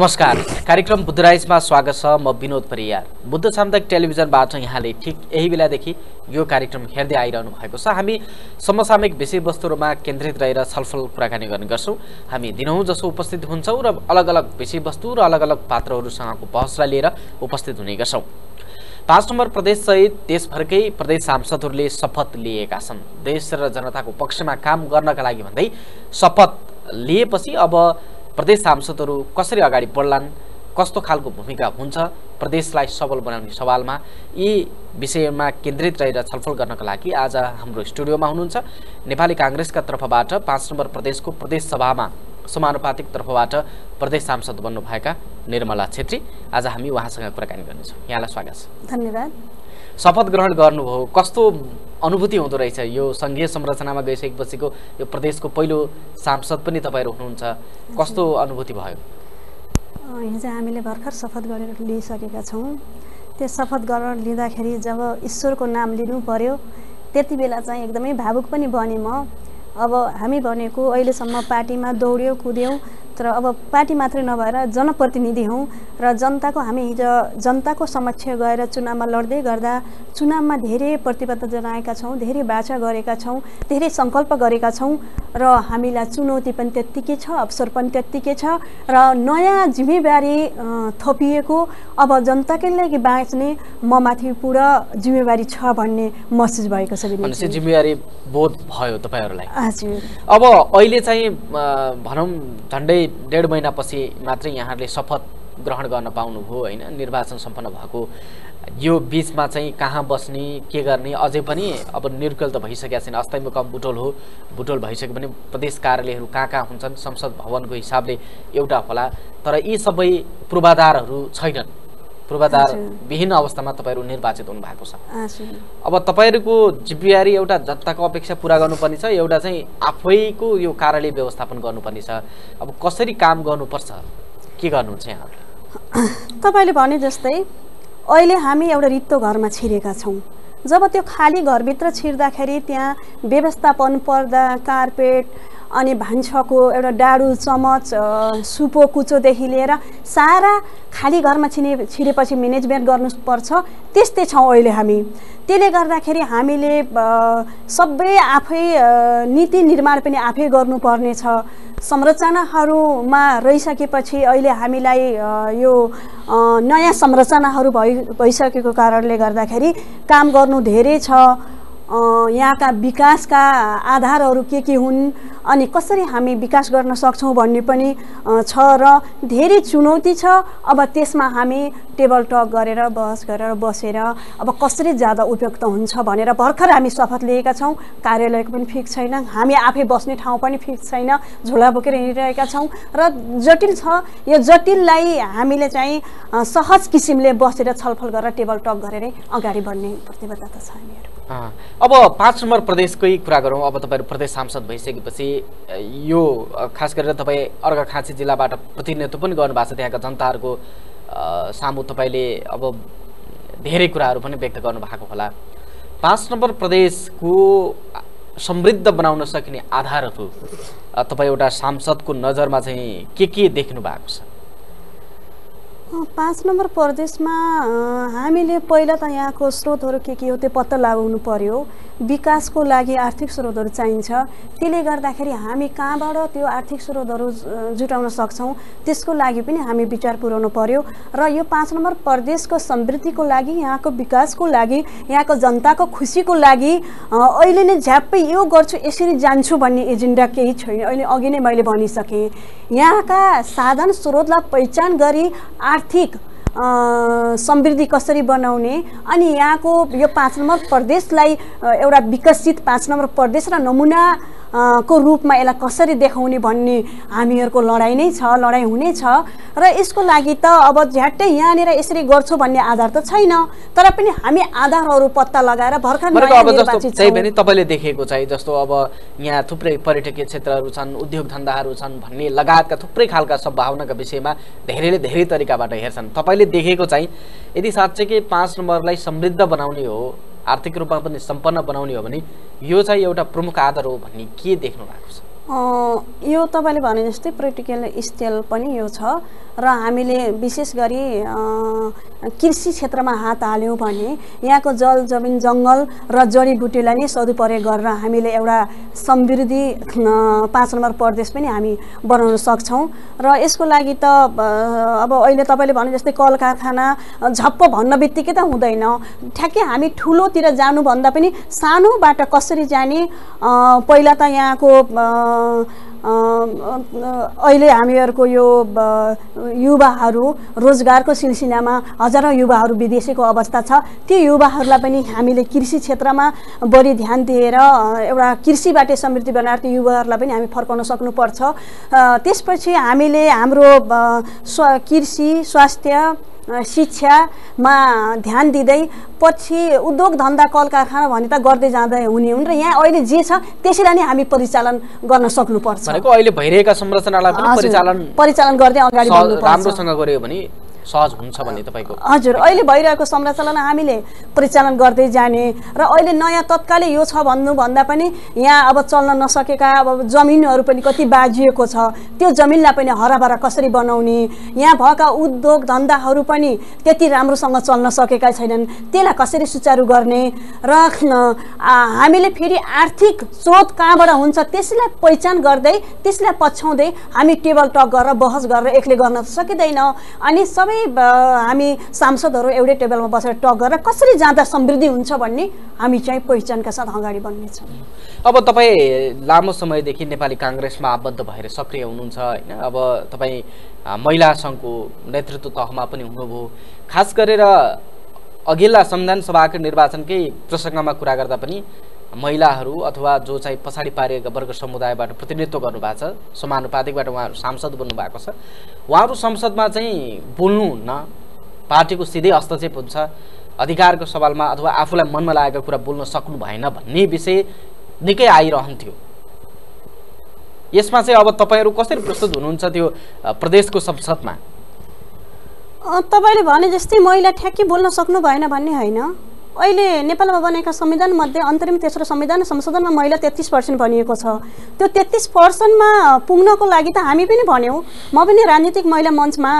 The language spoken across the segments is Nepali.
नमस्कार। कार्यक्रम बुद्धराइजमा स्वागत छ। म विनोद परियार बुद्ध सामुदायिक टेलिभिजनबाट यहाँले ठिक यही बेलादेखि यो कार्यक्रम हेर्दै आइरहनु भएको छ। हामी समसामयिक विषयवस्तुहरूमा केन्द्रित रहेर छलफल कुराकानी गर्ने गर्छौँ। हामी दिनहुँ जसो उपस्थित हुन्छौँ र अलग अलग विषयवस्तु र अलग अलग पात्रहरूसँगको बहसलाई लिएर उपस्थित हुने गर्छौँ। पाँच नम्बर प्रदेशसहित देशभरकै प्रदेश सांसदहरूले शपथ लिएका छन्। देश र जनताको पक्षमा काम गर्नका लागि भन्दै शपथ लिएपछि अब प्रदेश सांसदहरू कसरी अगाडि बढ्लान् कस्तो खालको भूमिका हुन्छ प्रदेशलाई सबल बनाउने सवालमा यी विषयमा केन्द्रित रहेर छलफल गर्नका लागि आज हाम्रो स्टुडियोमा हुनुहुन्छ नेपाली काङ्ग्रेसका तर्फबाट पाँच नम्बर प्रदेशको प्रदेश सभामा समानुपातिक तर्फबाट प्रदेश सांसद बन्नुभएका निर्मला छेत्री। आज हामी उहाँसँग कुराकानी गर्नेछौँ। यहाँलाई स्वागत छ। धन्यवाद। शपथ ग्रहण गर्नुभयो। कस्तो अनुभूति हुँदो रहेछ यो सङ्घीय संरचनामा गइसकेपछिको यो प्रदेशको पहिलो सांसद पनि तपाईँहरू हुनुहुन्छ कस्तो अनुभूति भयो? हिजो हामीले भर्खर शपथ गरेर लिइसकेका छौँ। त्यो शपथ गरेर लिँदाखेरि जब ईश्वरको नाम लिनु पर्यो त्यति बेला चाहिँ एकदमै भावुक पनि बने म। अब हामी भनेको अहिलेसम्म पार्टीमा दौड्यौँ कुद्यौँ तर अब पार्टी मात्रै नभएर जनप्रतिनिधि हौँ र जनताको हामी हिजो जनताको समक्ष गएर चुनावमा लड्दै गर्दा चुनावमा धेरै प्रतिबद्ध जनाएका छौँ धेरै बाछा गरेका छौँ धेरै सङ्कल्प गरेका छौँ र हामीलाई चुनौती पनि त्यत्तिकै छ अवसर पनि त्यत्तिकै छ र नयाँ जिम्मेवारी थपिएको अब जनताकै लागि बाँच्ने म माथि पुरा जिम्मेवारी छ भन्ने महसुस भएको छ। जिम्मेवारी बोध भयो तपाईँहरूलाई हजुर अब अहिले चाहिँ भनौँ झन्डै डेढ महिनापछि मात्रै यहाँहरूले शपथ ग्रहण गर्न पाउनुभयो होइन निर्वाचन सम्पन्न भएको। यो बिचमा चाहिँ कहाँ बस्ने के गर्ने अझै पनि अब निर्कल त भइसकेका छैन। अस्थायी मुकाम बुटोल हो। बुटोल भइसक्यो भने प्रदेश कार्यालयहरू कहाँ कहाँ हुन्छन् संसद भवनको हिसाबले एउटा होला। तर यी सबै पूर्वाधारहरू छैनन्। पूर्वाधार हजुर। विहीन अवस्थामा तपाईँहरू निर्वाचित हुनुभएको छ। हजुर अब तपाईँहरूको जिम्मेवारी एउटा जनताको अपेक्षा पुरा गर्नुपर्ने छ एउटा चाहिँ आफैको यो कार्यालय व्यवस्थापन गर्नुपर्ने छ अब कसरी काम गर्नुपर्छ? के गर्नुहुन्छ यहाँहरूले? तपाईँले भने जस्तै अहिले हामी एउटा रित्तो घरमा छिरेका छौँ। जब त्यो खाली घरभित्र छिर्दाखेरि त्यहाँ व्यवस्थापन पर्दा कार्पेट अनि भान्साको एउटा डाडु चमच सुपो कुचोदेखि लिएर सारा खाली घरमा छिने छिरेपछि म्यानेजमेन्ट गर्नुपर्छ। त्यस्तै छौँ अहिले हामी। त्यसले गर्दाखेरि हामीले सबै आफै नीति निर्माण पनि आफै गर्नुपर्ने छ संरचनाहरूमा रहिसकेपछि अहिले हामीलाई यो नयाँ संरचनाहरू भइ भइसकेको कारणले गर्दाखेरि काम गर्नु धेरै छ। यहाँका विकासका आधारहरू के के हुन् अनि कसरी हामी विकास गर्न सक्छौँ भन्ने पनि छ र धेरै चुनौती छ। अब त्यसमा हामी टेबल टक गरेर बहस गरेर बसेर अब कसरी जाँदा उपयुक्त हुन्छ भनेर भर्खर हामी शपथ लिएका छौँ। कार्यालयको पनि फिक्स छैन। हामी आफै बस्ने ठाउँ पनि फिक्स छैन। झोला बोकेर हिँडिरहेका छौँ र जटिल छ। यो जटिललाई हामीले चाहिँ सहज किसिमले बसेर छलफल गरेर टेबल टक गरेरै अगाडि बढ्ने प्रतिबद्धता छ हामीहरू अब पाँच नम्बर प्रदेशकै कुरा गरौँ अब तपाईँहरू प्रदेश सांसद भइसकेपछि यो खास गरेर तपाईँ अर्घाखाँची जिल्लाबाट प्रतिनिधित्व पनि गर्नुभएको छ त्यहाँका जनताहरूको सामु तपाईँले अब धेरै कुराहरू पनि व्यक्त गर्नुभएको होला। पाँच नम्बर प्रदेशको समृद्ध बनाउन सकिने आधारहरू तपाईँ एउटा सांसदको नजरमा चाहिँ के के देख्नु भएको छ? पाँच नम्बर प्रदेशमा हामीले पहिला त यहाँको स्रोतहरू के के हो त्यो पत्ता लगाउनु पर्यो। विकासको लागि आर्थिक स्रोतहरू चाहिन्छ। त्यसले गर्दाखेरि हामी कहाँबाट त्यो आर्थिक स्रोतहरू जुटाउन सक्छौँ? त्यसको लागि पनि हामी विचार पुर्याउनु पर्यो। र यो पाँच नम्बर प्रदेशको समृद्धिको लागि यहाँको विकासको लागि यहाँको जनताको खुसीको लागि अहिले नै झ्याप्पै यो गर्छु यसरी जान्छु भन्ने एजेन्डा केही छैन। अहिले अघि नै मैले भनिसकेँ। यहाँका साधन स्रोतलाई पहिचान गरी आर्थिक समृद्धि कसरी बनाउने अनि यहाँको यो पाँच नम्बर प्रदेशलाई एउटा विकसित पाँच नम्बर प्रदेश र नमुना को रूपमा यसलाई कसरी देखाउने भन्ने हामीहरूको लडाइँ नै छ लडाइँ हुनेछ र यसको लागि त अब झ्याट्टै यहाँनिर यसरी गर्छु भन्ने आधार त छैन। तर पनि हामी आधारहरू पत्ता लगाएर भर्खर छौँ। तपाईँले देखेको चाहिँ जस्तो अब यहाँ थुप्रै पर्यटकीय क्षेत्रहरू छन् उद्योग धन्दाहरू छन् भन्ने लगायतका थुप्रै खालका सम्भावनाका विषयमा धेरैले धेरै तरिकाबाट हेर्छन्। तपाईँले देखेको चाहिँ यदि साँच्चैकै पाँच नम्बरलाई समृद्ध बनाउने हो आर्थिक रूपमा पनि सम्पन्न बनाउने हो भने यो चाहिँ एउटा प्रमुख आधार हो भन्ने के देख्नु भएको छ? यो तपाईँले भने जस्तै पोलिटिकल स्टाइल पनि यो छ र हामीले विशेष गरी कृषि क्षेत्रमा हात हाल्यौँ भने यहाँको जल जमिन जङ्गल र जडीबुटीलाई नै सदुपयोग गरेर हामीले एउटा समृद्धि पाँच नम्बर प्रदेश पनि हामी बनाउन सक्छौँ र यसको लागि त अब अहिले तपाईँले भने जस्तै कल कारखाना झप्प भन्न बित्तिकै त हुँदैन। ठ्याक्कै हामी ठुलोतिर जानुभन्दा पनि सानोबाट कसरी जाने पहिला त यहाँको अहिले हामीहरूको यो युवाहरू रोजगारको सिलसिलामा हजारौँ युवाहरू विदेशीको अवस्था छ। त्यो युवाहरूलाई पनि हामीले कृषि क्षेत्रमा बढी ध्यान दिएर एउटा कृषिबाटै समृद्धि बनाएर त्यो युवाहरूलाई पनि हामी फर्काउन सक्नुपर्छ। त्यसपछि हामीले हाम्रो स्व कृषि स्वास्थ्य शिक्षामा ध्यान दिँदै पछि उद्योग धन्दा कल कारखाना भने त गर्दै जाँदै हुने हुन् र यहाँ अहिले जे छ त्यसैलाई नै हामी परिचालन गर्न सक्नुपर्छ। भनेको अहिले भइरहेका संरचनालाई पनि परिचालन परिचालन गर्दै अगाडि बढ्नुपर्छ। राम्रोसँग गऱ्यो भने सहज हुन्छ भन्ने तपाईँको हजुर अहिले भइरहेको संरचना हामीले परिचालन गर्दै जाने र अहिले नयाँ तत्कालै यो छ भन्नुभन्दा पनि यहाँ अब चल्न नसकेका अब जमिनहरू पनि कति बाजिएको छ त्यो जमिनलाई पनि हराभरा कसरी बनाउने यहाँ भएका उद्योग धन्दाहरू पनि त्यति राम्रोसँग चल्न सकेका छैनन् त्यसलाई कसरी सुचारू गर्ने र हामीले फेरि आर्थिक स्रोत कहाँबाट हुन्छ त्यसलाई पहिचान गर्दै त्यसलाई पछ्याउँदै हामी टेबल टक गरेर बहस गरेर एक्लै गर्न सकिँदैन। अनि सबै हामी सांसदहरू एउटै टेबलमा बसेर टक गरेर कसरी जाँदा समृद्धि हुन्छ भन्ने हामी चाहिँ पहिचानका साथ अगाडि बढ्नेछौँ। अब तपाईँ लामो समयदेखि नेपाली काङ्ग्रेसमा आबद्ध भएर सक्रिय हुनुहुन्छ होइन अब तपाईँ महिला सङ्घको नेतृत्व तहमा पनि हुनुभयो। खास गरेर अघिल्ला संविधान सभाको निर्वाचनकै प्रसङ्गमा कुरा गर्दा पनि महिलाहरू अथवा जो चाहिँ पछाडि पारिएका वर्ग समुदायबाट प्रतिनिधित्व गर्नुभएको छ समानुपातिकबाट उहाँहरू सांसद बन्नुभएको छ उहाँहरू संसदमा चाहिँ बोल्नुहुन्न पार्टीको सिधै हस्तक्षेप हुन्छ अधिकारको सवालमा अथवा आफूलाई मनमा लागेको कुरा बोल्न सक्नु भएन भन्ने विषय निकै आइरहन्थ्यो। यसमा चाहिँ अब तपाईँहरू कसरी प्रस्तुत हुनुहुन्छ त्यो प्रदेशको संसदमा? तपाईँले भने जस्तै महिला ठ्याक्कै बोल्न सक्नु भएन भन्ने होइन। अहिले नेपालमा बनेका संविधानमध्ये अन्तरिम तेस्रो संविधान संशोधनमा महिला तेत्तिस पर्सेन्ट भनिएको छ। त्यो तेत्तिस पर्सेन्टमा पुग्नको लागि त हामी पनि भन्यौँ। म पनि राजनीतिक महिला मञ्चमा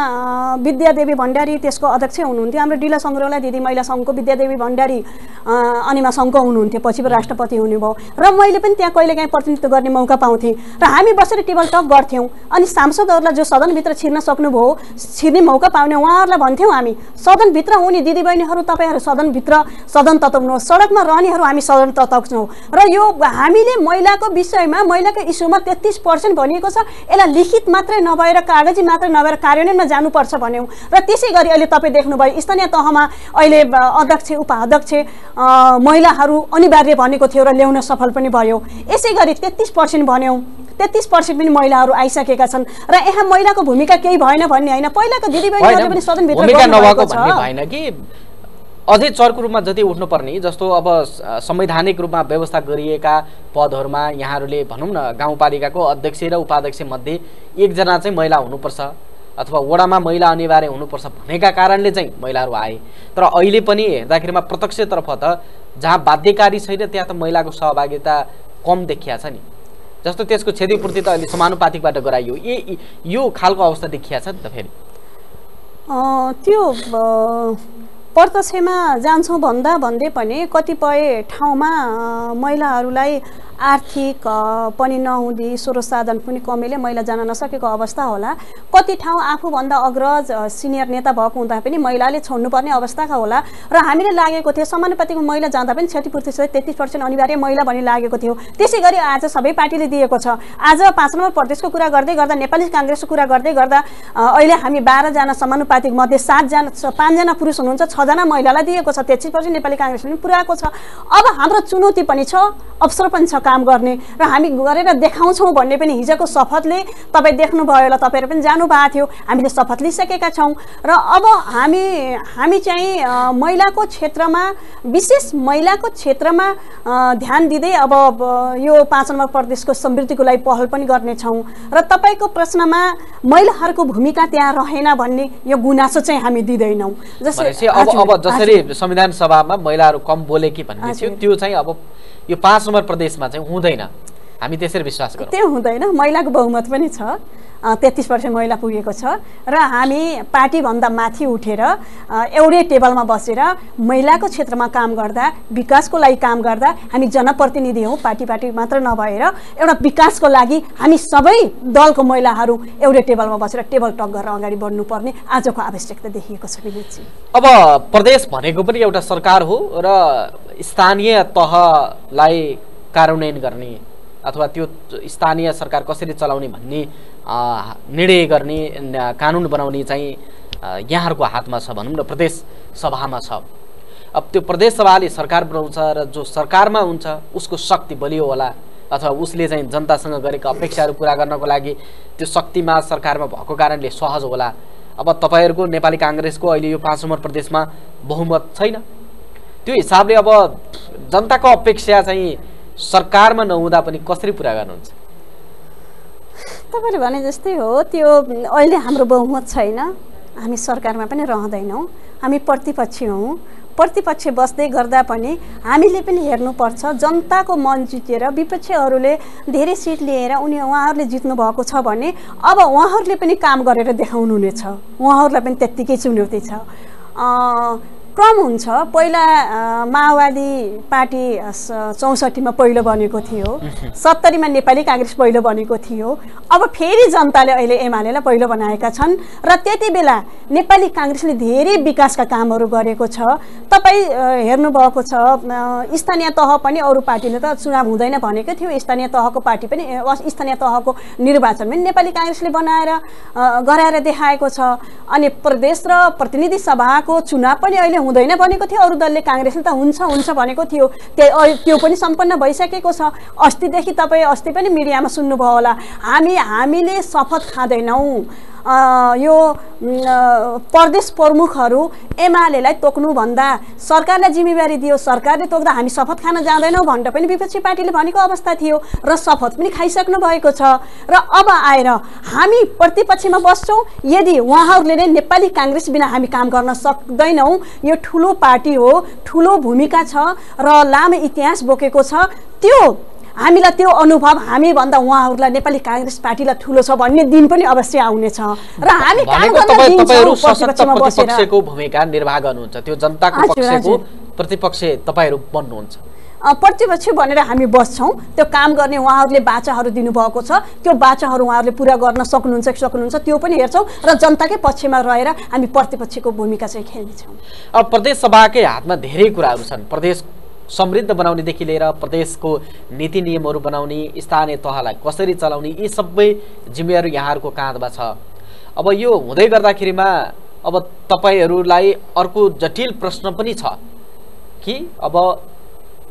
विद्यादेवी भण्डारी त्यसको अध्यक्ष हुनुहुन्थ्यो। हाम्रो डिला सङ्ग्रहालय दिदी महिला सङ्घको विद्यादेवी भण्डारी अनिमा सङ्घको हुनुहुन्थ्यो। पछि राष्ट्रपति हुनुभयो। र मैले पनि त्यहाँ कहिलेकाहीँ प्रतिनिधित्व गर्ने मौका पाउँथेँ। र हामी बसेर टेबल टक गर्थ्यौँ। अनि सांसदहरूलाई जो सदनभित्र छिर्न सक्नुभयो छिर्ने मौका पाउने उहाँहरूलाई भन्थ्यौँ हामी सदनभित्र हुने दिदीबहिनीहरू तपाईँहरू सदनभित्र सदन तताउनुहोस् सडकमा रहनेहरू हामी सदन तताउँछौँ। र यो हामीले महिलाको विषयमा महिलाको इस्युमा तेत्तिस पर्सेन्ट भनिएको छ यसलाई लिखित मात्रै नभएर कागजी मात्रै नभएर कार्यान्वयनमा जानुपर्छ भन्यौँ। र त्यसै गरी अहिले तपाईँ देख्नुभयो स्थानीय तहमा अहिले अध्यक्ष उपाध्यक्ष महिलाहरू अनिवार्य भनेको थियो र ल्याउन सफल पनि भयो। यसै गरी तेत्तिस पर्सेन्ट भन्यौँ तेत्तिस पर्सेन्ट पनि महिलाहरू आइसकेका छन्। र यहाँ महिलाको भूमिका केही भएन भन्ने होइन। पहिलाको दिदीबहिनीहरूले पनि सदनभित्र अझै चर्को रूपमा जति उठ्नुपर्ने जस्तो अब संवैधानिक रूपमा व्यवस्था गरिएका पदहरूमा यहाँहरूले भनौँ न गाउँपालिकाको अध्यक्ष र उपाध्यक्ष मध्ये एकजना चाहिँ महिला हुनुपर्छ अथवा वडामा महिला अनिवार्य हुनुपर्छ भनेका कारणले चाहिँ महिलाहरू आए। तर अहिले पनि हेर्दाखेरिमा प्रत्यक्षतर्फ त जहाँ बाध्यकारी छैन त्यहाँ त महिलाको सहभागिता कम देखिया छ नि। जस्तो त्यसको क्षतिपूर्ति त अहिले समानुपातिकबाट गराइयो। ए यो खालको अवस्था देखिया छ नि त फेरि। त्यो प्रत्यक्षमा जान्छौँ भन्दा भन्दै पनि कतिपय ठाउँमा महिलाहरूलाई आर्थिक पनि नहुँदी साधन पनि कमीले महिला जान नसकेको अवस्था होला। कति ठाउँ आफूभन्दा अग्रज सिनियर नेता भएको हुँदा पनि महिलाले छोड्नुपर्ने अवस्थाका होला। र हामीले लागेको थियो समानुपातिको महिला जाँदा पनि क्षतिपूर्ति सहित तेत्तिस पर्सेन्ट अनिवार्य महिला भन्ने लागेको थियो। त्यसै गरी आज सबै पार्टीले दिएको छ। आज पाँच नम्बर प्रदेशको कुरा गर्दै गर्दा नेपाली काङ्ग्रेसको कुरा गर्दै गर्दा अहिले हामी बाह्रजना समानुपातिक मध्ये सातजना पाँचजना पुरुष हुनुहुन्छ छजना महिलालाई दिएको छ। तेत्तिस पर्सेन्ट नेपाली काङ्ग्रेसले पनि पुऱ्याएको छ। अब हाम्रो चुनौती पनि छ अवसर पनि छ काम गर्ने र हामी गरेर देखाउँछौँ भन्ने पनि हिजोको शपथले तपाईँ देख्नुभयो होला तपाईँहरू पनि जानुभएको थियो। हामीले शपथ लिइसकेका छौँ। र अब हामी हामी चाहिँ महिलाको क्षेत्रमा विशेष महिलाको क्षेत्रमा ध्यान दिँदै अब यो पाँच नम्बर प्रदेशको समृद्धिको लागि पहल पनि गर्नेछौँ। र तपाईँको प्रश्नमा महिलाहरूको भूमिका त्यहाँ रहेन भन्ने यो गुनासो चाहिँ हामी दिँदैनौँ। भनेपछि अब जसरी संविधान सभामा महिलाहरू कम बोले कि भन्ने थियो। त्यो चाहिँ अब यो पाँच नम्बर प्रदेशमा चाहिँ हुँदैन। हामी त्यसरी विश्वास गरौँ। त्यो हुँदैन महिलाको बहुमत पनि छ। तेत्तिस पर्सेन्ट महिला पुगेको छ र हामी पार्टीभन्दा माथि उठेर एउटै टेबलमा बसेर महिलाको क्षेत्रमा काम गर्दा विकासको लागि काम गर्दा हामी जनप्रतिनिधि हौँ पार्टी पार्टी मात्र नभएर एउटा विकासको लागि हामी सबै दलको महिलाहरू एउटै टेबलमा बसेर टेबल टक गरेर अगाडि बढ्नुपर्ने आजको आवश्यकता देखिएको छ विनोदजी। अब प्रदेश भनेको पनि एउटा सरकार हो र स्थानीय तहलाई कार्यान्वयन गर्ने अथवा त्यो स्थानीय सरकार कसरी चलाउने भन्ने निर्णय गर्ने कानुन बनाउने चाहिँ यहाँहरूको हातमा छ भनौँ न प्रदेश सभामा छ। अब त्यो प्रदेश सभाले सरकार बनाउँछ र जो सरकारमा हुन्छ उसको शक्ति बलियो होला। अथवा उसले चाहिँ जनतासँग गरेका अपेक्षाहरू पुरा गर्नको लागि त्यो शक्तिमा सरकारमा भएको कारणले सहज होला। अब तपाईँहरूको नेपाली काङ्ग्रेसको अहिले यो पाँच नम्बर प्रदेशमा बहुमत छैन। त्यो हिसाबले अब जनताको अपेक्षा चाहिँ सरकारमा नहुँदा पनि कसरी पुरा गर्नुहुन्छ? तपाईँले भने जस्तै हो त्यो अहिले हाम्रो बहुमत छैन। हामी सरकारमा पनि रहँदैनौँ। हामी प्रतिपक्षी हौँ। प्रतिपक्ष बस्दै गर्दा पनि हामीले पनि हेर्नुपर्छ जनताको मन जितेर विपक्षीहरूले धेरै सिट लिएर उनी उहाँहरूले जित्नु भएको छ भने अब उहाँहरूले पनि काम गरेर देखाउनु हुनेछ उहाँहरूलाई पनि त्यत्तिकै चुनौती छ। क्रम हुन्छ। पहिला माओवादी पार्टी चौसठीमा पहिलो बनेको थियो। सत्तरीमा नेपाली काङ्ग्रेस पहिलो बनेको थियो। अब फेरि जनताले अहिले एमालेलाई पहिलो बनाएका छन् र त्यति बेला नेपाली काङ्ग्रेसले धेरै विकासका कामहरू गरेको छ। तपाईँ हेर्नुभएको छ स्थानीय तह पनि अरू पार्टीले त चुनाव हुँदैन भनेको थियो। स्थानीय तहको पार्टी पनि स्थानीय तहको निर्वाचन पनि नेपाली काङ्ग्रेसले बनाएर गराएर देखाएको छ। अनि प्रदेश र प्रतिनिधि सभाको चुनाव पनि अहिले हुँदैन भनेको थियो। अरू दलले काङ्ग्रेसले त हुन्छ हुन्छ भनेको थियो। त्यो अहिले त्यो पनि सम्पन्न भइसकेको छ। अस्तिदेखि तपाईँ अस्ति पनि मिडियामा सुन्नुभयो होला। हामी हामीले शपथ खाँदैनौँ। यो प्रदेश प्रमुखहरू एमालेलाई तोक्नुभन्दा सरकारलाई जिम्मेवारी दियो सरकारले तोक्दा हामी शपथ खान जाँदैनौँ भनेर पनि विपक्षी पार्टीले भनेको अवस्था थियो र शपथ पनि खाइसक्नु भएको छ। र अब आएर हामी प्रतिपक्षमा बस्छौँ यदि उहाँहरूले नै नेपाली काङ्ग्रेस बिना हामी काम गर्न सक्दैनौँ यो ठुलो पार्टी हो ठुलो भूमिका छ र लामो इतिहास बोकेको छ त्यो हामीलाई त्यो अनुभव हामीभन्दा उहाँहरूलाई नेपाली काङ्ग्रेस पार्टीलाई ठुलो छ भन्ने दिन पनि अवश्य आउनेछ। र हामी भूमिका निर्वाह गर्नुहुन्छ। त्यो जनताको पक्षको। प्रतिपक्ष तपाईँहरू बन्नुहुन्छ। प्रतिपक्ष भनेर हामी बस्छौँ। त्यो काम गर्ने उहाँहरूले बाचाहरू दिनुभएको छ। त्यो बाचाहरू उहाँहरूले पुरा गर्न सक्नुहुन्छ कि सक्नुहुन्छ त्यो पनि हेर्छौँ र जनताकै पक्षमा रहेर हामी प्रतिपक्षको भूमिका चाहिँ खेल्नेछौँ। अब प्रदेश सभाकै हातमा धेरै कुराहरू छन्। प्रदेश समृद्ध बनाउनेदेखि लिएर प्रदेशको नीति नियमहरू बनाउने स्थानीय तहलाई कसरी चलाउने यी सबै जिम्मेवारी यहाँहरूको काँधमा छ। अब यो हुँदै गर्दाखेरिमा अब तपाईँहरूलाई अर्को जटिल प्रश्न पनि छ कि अब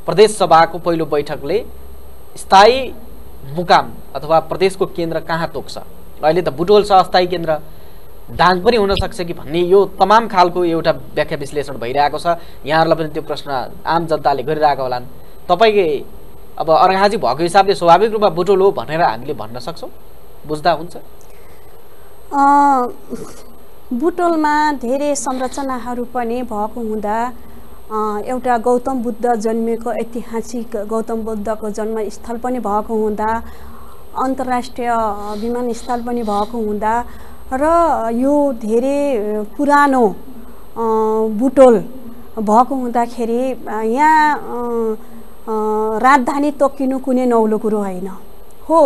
प्रदेश सभाको पहिलो बैठकले स्थायी मुकाम अथवा प्रदेशको केन्द्र कहाँ तोक्छ? अहिले त बुटोल छ अस्थायी केन्द्र। दाङ पनि हुनसक्छ कि भन्ने यो तमाम खालको एउटा व्याख्या विश्लेषण भइरहेको छ। यहाँहरूलाई पनि त्यो प्रश्न आम जनताले गरिरहेको होलान्। तपाईँ अब अर्घाजी भएको हिसाबले स्वाभाविक रूपमा बुटोल हो भनेर हामीले भन्न सक्छौँ। बुझ्दा हुन्छ? बुटोलमा धेरै संरचनाहरू पनि भएको हुँदा एउटा गौतम बुद्ध जन्मेको ऐतिहासिक गौतम बुद्धको जन्मस्थल पनि भएको हुँदा अन्तर्राष्ट्रिय विमानस्थल पनि भएको हुँदा र यो धेरै पुरानो बुटोल भएको हुँदाखेरि यहाँ राजधानी तोकिनु कुनै नौलो कुरो होइन। हो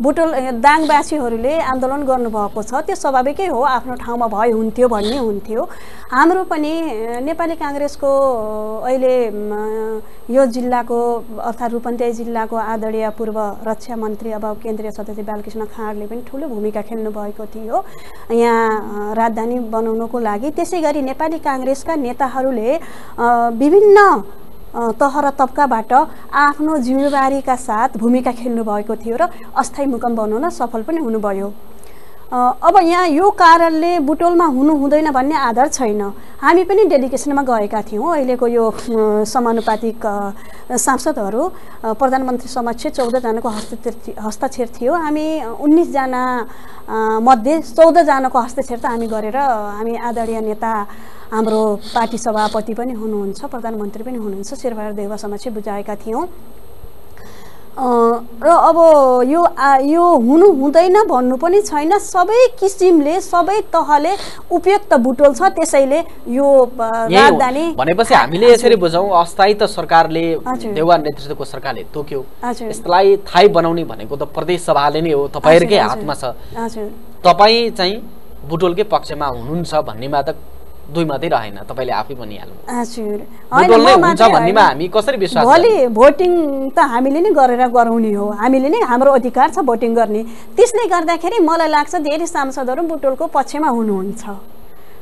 बुटोल दाङवासीहरूले आन्दोलन गर्नुभएको छ। त्यो स्वाभाविकै हो आफ्नो ठाउँमा भए हुन्थ्यो भन्ने हुन्थ्यो। हाम्रो पनि नेपाली काङ्ग्रेसको अहिले यो जिल्लाको अर्थात् रूपन्देही जिल्लाको आदरणीय पूर्व रक्षा मन्त्री अब केन्द्रीय सदस्य बालकृष्ण खाँडले पनि ठुलो भूमिका खेल्नु भएको थियो। यहाँ राजधानी बनाउनको लागि। त्यसै गरी नेपाली काङ्ग्रेसका नेताहरूले विभिन्न तह र तब्काबाट आफ्नो जिम्मेवारीका साथ भूमिका खेल्नु भएको थियो र अस्थायी मुकाम बनाउन सफल पनि हुनुभयो। अब यहाँ यो कारणले बुटोलमा हुनु हुँदैन भन्ने आधार छैन। हामी पनि डेलिगेसनमा गएका थियौँ। अहिलेको यो समानुपातिक सांसदहरू प्रधानमन्त्री समक्ष चौधजनाको हस्ताक्षर हस्ताक्षर थियो। हामी उन्नाइसजना मध्ये चौधजनाको हस्ताक्षर त हामी गरेर हामी आदरणीय नेता हाम्रो पार्टी सभापति पनि हुनुहुन्छ प्रधानमन्त्री पनि हुनुहुन्छ शेरबहादुर देउवा समक्ष बुझाएका थियौँ। र अब यो आ- यो हुनु हुँदैन भन्नु पनि छैन। सबै किसिमले सबै तहले उपयुक्त बुटोल छ त्यसैले यो। राजधानी भनेपछि हामीले यसरी बुझौँ अस्थायी त सरकारले। देवान नेतृत्वको सरकारले तोक्यो। यसलाई थाहै बनाउने भनेको त प्रदेश सभाले नै हो तपाईँहरूकै हातमा छ। तपाईँ चाहिँ बुटोलकै पक्षमा हुनुहुन्छ भन्नेमा त दुई मात्रै रहेन तपाईँले आफै भनिहाल्नु हजुर होइन, बुटोल नै म हुन्छ भन्नेमा। हामी कसरी विश्वास भोलि? भोटिङ त हामीले नै गरेर गराउने हो। हामीले नै हाम्रो अधिकार छ भोटिङ गर्ने। त्यसले गर्दाखेरि मलाई लाग्छ धेरै सांसदहरू बुटोलको पक्षमा हुनुहुन्छ।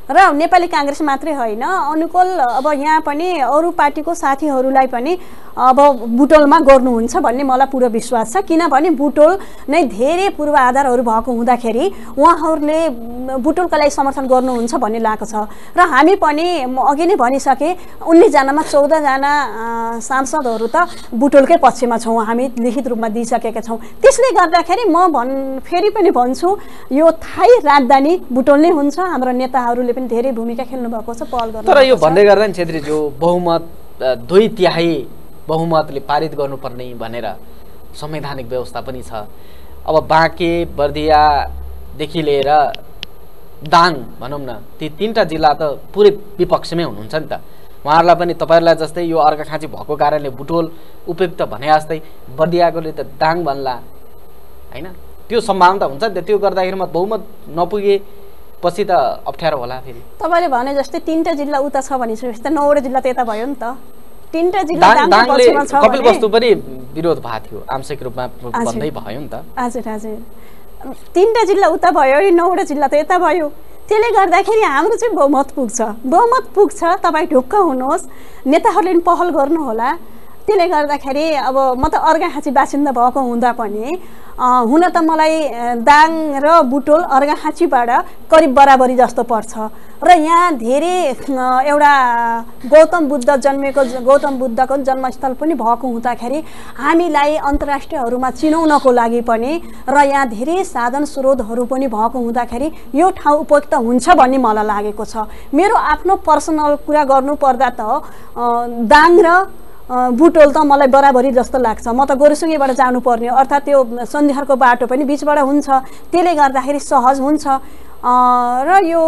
र नेपाली काङ्ग्रेस मात्रै होइन। अनुकूल अब यहाँ पनि अरू पार्टीको साथीहरूलाई पनि अब बुटोलमा गर्नुहुन्छ भन्ने मलाई पुरो विश्वास छ। किनभने बुटोल नै धेरै पूर्वाधारहरू भएको हुँदाखेरि उहाँहरूले बुटोलको लागि समर्थन गर्नुहुन्छ भन्ने लागेको छ। र हामी पनि म अघि नै भनिसकेँ उन्नाइसजनामा चौधजना सांसदहरू त बुटोलकै पक्षमा छौँ। हामी लिखित रूपमा दिइसकेका छौँ। त्यसले गर्दाखेरि म भन् फेरि पनि भन्छु यो थाहै राजधानी बुटोल नै हुन्छ। हाम्रो नेताहरूले पनि धेरै भूमिका खेल्नु भएको छ पहल गर्नु तर यो। भन्दै गर्दा नि छेत्रीज्यू बहुमत दुई तिहाई बहुमतले पारित गर्नुपर्ने भनेर संवैधानिक व्यवस्था पनि छ। अब बाँके बर्दियादेखि लिएर दाङ भनौँ न ती तिनवटा जिल्ला त पुरै विपक्षमै हुनुहुन्छ नि त। उहाँहरूलाई पनि तपाईँहरूलाई जस्तै यो अर्घाखाँची भएको कारणले बुटोल उपयुक्त भने जस्तै बर्दियाकोले त दाङ भन्ला होइन? त्यो सम्भावना त हुन्छ नि त। त्यो गर्दाखेरिमा बहुमत नपुगेपछि त अप्ठ्यारो होला फेरि। तपाईँले भने जस्तै तिनवटा जिल्ला उता छ भनिसकेपछि त नौवटा जिल्ला त यता भयो नि त। तिनवटा जिल्ला कपिल वस्तु पनि विरोध भएको थियो आंशिक रूपमा भन्दै भयो नि त। हजुर हजुर। तिनवटा जिल्ला उता भयो अनि नौवटा जिल्ला त यता भयो। त्यसले गर्दाखेरि हाम्रो चाहिँ बहुमत पुग्छ। बहुमत पुग्छ तपाईँ ढुक्क हुनुहोस् नेताहरूले पनि पहल गर्नुहोला। त्यसले गर्दाखेरि अब म त अर्घाखाँची बासिन्दा भएको हुँदा पनि हुन त मलाई दाङ र बुटोल अर्घाखाँचीबाट करिब बराबरी जस्तो पर्छ। र यहाँ धेरै एउटा गौतम बुद्ध जन्मेको गौतम बुद्धको जन्मस्थल पनि भएको हुँदाखेरि हामीलाई अन्तर्राष्ट्रियहरूमा चिनाउनको लागि पनि र यहाँ धेरै साधन स्रोतहरू पनि भएको हुँदाखेरि यो ठाउँ उपयुक्त हुन्छ भन्ने मलाई लागेको छ। मेरो आफ्नो पर्सनल कुरा गर्नुपर्दा त दाङ र बुटोल त मलाई बराबरी जस्तो लाग्छ। म त गोरुसुङ्गेबाट जानुपर्ने अर्थात् त्यो सन्धिहारको बाटो पनि बिचबाट हुन्छ। त्यसले गर्दाखेरि सहज हुन्छ। र यो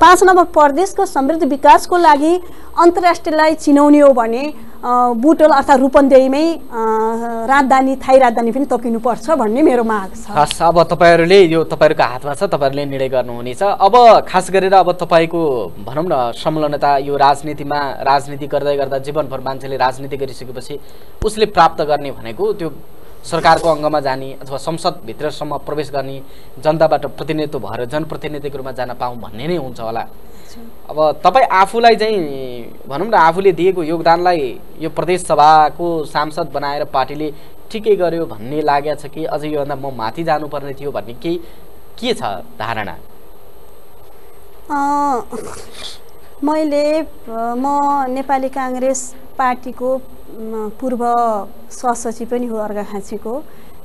पाँच नम्बर प्रदेशको समृद्ध विकासको लागि अन्तर्राष्ट्रियलाई चिनाउने हो भने बुटोल अर्थात् रूपन्देहीमै राजधानी थाई राजधानी पनि तोकिनुपर्छ भन्ने मेरो माग छ। हस् अब तपाईँहरूले यो तपाईँहरूको हातमा छ तपाईँहरूले निर्णय गर्नुहुनेछ। अब खास गरेर अब तपाईँको भनौँ न संलग्नता यो राजनीतिमा राजनीति गर्दै गर्दा जीवनभर मान्छेले राजनीति गरिसकेपछि उसले प्राप्त गर्ने भनेको त्यो सरकारको अङ्गमा जाने अथवा संसदभित्रसम्म प्रवेश गर्ने जनताबाट प्रतिनिधित्व भएर जनप्रतिनिधिको रूपमा जान पाऊँ भन्ने नै हुन्छ होला। अब तपाईँ आफूलाई चाहिँ भनौँ न आफूले दिएको योगदानलाई यो प्रदेश सभाको सांसद बनाएर पार्टीले ठिकै गर्यो भन्ने लागेको छ कि अझै योभन्दा म माथि जानुपर्ने थियो भन्ने केही के छ धारणा? मैले म नेपाली काङ्ग्रेस पार्टीको पूर्व सहसचिव पनि हो अर्घाखाँचीको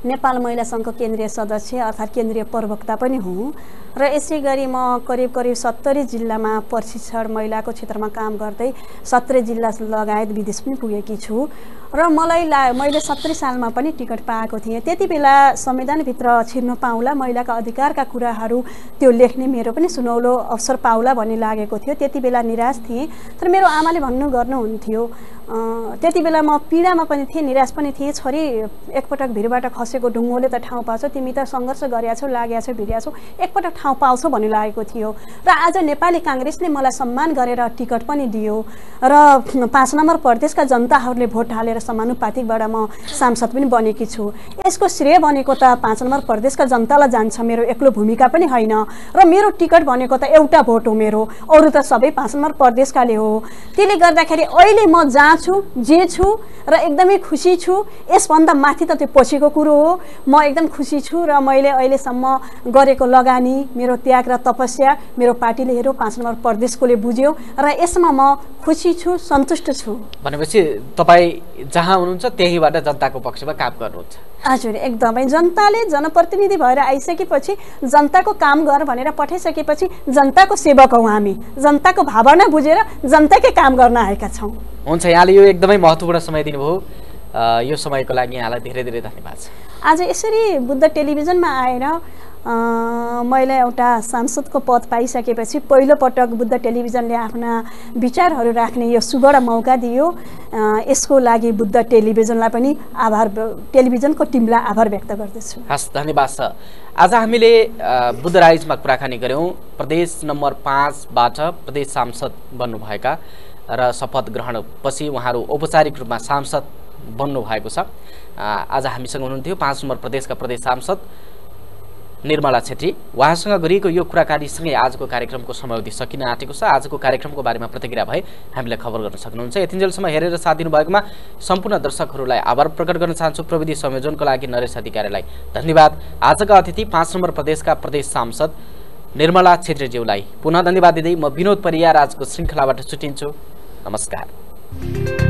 नेपाल महिला सङ्घको केन्द्रीय सदस्य अर्थात् केन्द्रीय प्रवक्ता पनि हुँ। र यसै गरी म करिब करिब सत्तरी जिल्लामा प्रशिक्षण महिलाको क्षेत्रमा काम गर्दै सत्तरी जिल्ला लगायत विदेश पनि पुगेकी छु। र मलाई ला मैले सत्तरी सालमा पनि टिकट पाएको थिएँ। त्यति बेला संविधानभित्र छिर्न पाउँला महिलाका अधिकारका कुराहरू त्यो लेख्ने मेरो पनि सुनौलो अवसर पाउला भन्ने लागेको थियो। त्यति बेला निराश थिएँ तर मेरो आमाले भन्नु गर्नुहुन्थ्यो त्यति बेला म पीडामा पनि थिएँ निराश पनि थिएँ। छोरी एकपटक भिरबाट खसेको ढुङ्गोले त ठाउँ पाउँछ तिमी त सङ्घर्ष गरेका छौ लागेका छौ भिडिया छौ एकपटक ठाउँ पाउँछौ भन्ने लागेको थियो। र आज नेपाली काङ्ग्रेसले मलाई सम्मान गरेर टिकट पनि दियो। र पाँच नम्बर प्रदेशका जनताहरूले भोट हालेर समानुपातिकबाट म सांसद पनि बनेकी छु। यसको श्रेय बनेको त पाँच नम्बर प्रदेशका जनतालाई जान्छ मेरो एक्लो भूमिका पनि होइन र मेरो टिकट भनेको त एउटा भोट हो मेरो। अरू त सबै पाँच नम्बर प्रदेशकाले हो। त्यसले गर्दाखेरि अहिले म जहाँ छु जे छु र एकदमै खुसी छु यसभन्दा माथि त त्यो पछिको कुरो हो। म एकदम खुसी छु र मैले अहिलेसम्म गरेको लगानी मेरो त्याग र तपस्या मेरो पार्टीले हेऱ्यो पाँच नम्बर प्रदेशकोले बुझ्यो र यसमा म खुसी छु सन्तुष्ट छु। भनेपछि तपाईँ जहाँ हुनुहुन्छ त्यहीबाट जनताको पक्षमा काम गर्नुहुन्छ। हजुर एकदमै। जनताले जनप्रतिनिधि भएर आइसकेपछि जनताको काम गर भनेर पठाइसकेपछि जनताको सेवक हौँ हामी। जनताको भावना बुझेर जनताकै काम गर्न आएका छौँ। हुन्छ यहाँले यो एकदमै महत्त्वपूर्ण समय दिनुभयो। यो समयको लागि यहाँलाई धेरै धेरै धन्यवाद। छ आज यसरी बुद्ध टेलिभिजनमा आएर मैले एउटा सांसदको पद पाइसकेपछि पहिलोपटक बुद्ध टेलिभिजनले आफ्ना विचारहरू राख्ने यो सुवर्ण मौका दियो। यसको लागि बुद्ध टेलिभिजनलाई पनि आभार टेलिभिजनको टिमलाई आभार व्यक्त गर्दछु। हस् धन्यवाद छ आज हामीले बुद्ध राइजमा कुराकानी गऱ्यौँ। प्रदेश नम्बर पाँचबाट प्रदेश सांसद बन्नुभएका र शपथ ग्रहणपछि उहाँहरू औपचारिक रूपमा सांसद बन्नुभएको छ। आज हामीसँग हुनुहुन्थ्यो पाँच नम्बर प्रदेशका प्रदेश सांसद निर्मला छेत्री उहाँसँग गरिएको यो कुराकानीसँगै आजको कार्यक्रमको समयावधि सकिन आँटेको छ। आजको कार्यक्रमको बारेमा प्रतिक्रिया भए हामीलाई खबर गर्न सक्नुहुन्छ। यतिन्जेलसम्म हेरेर साथ दिनुभएकोमा सम्पूर्ण दर्शकहरूलाई आभार प्रकट गर्न चाहन्छु। प्रविधि संयोजनको लागि नरेश अधिकारीलाई धन्यवाद। आजका अतिथि पाँच नम्बर प्रदेशका प्रदेश सांसद निर्मला छेत्रीज्यूलाई पुनः धन्यवाद दिँदै म विनोद परियार आजको श्रृङ्खलाबाट छुट्टिन्छु नमस्कार।